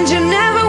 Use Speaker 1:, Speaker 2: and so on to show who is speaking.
Speaker 1: and you never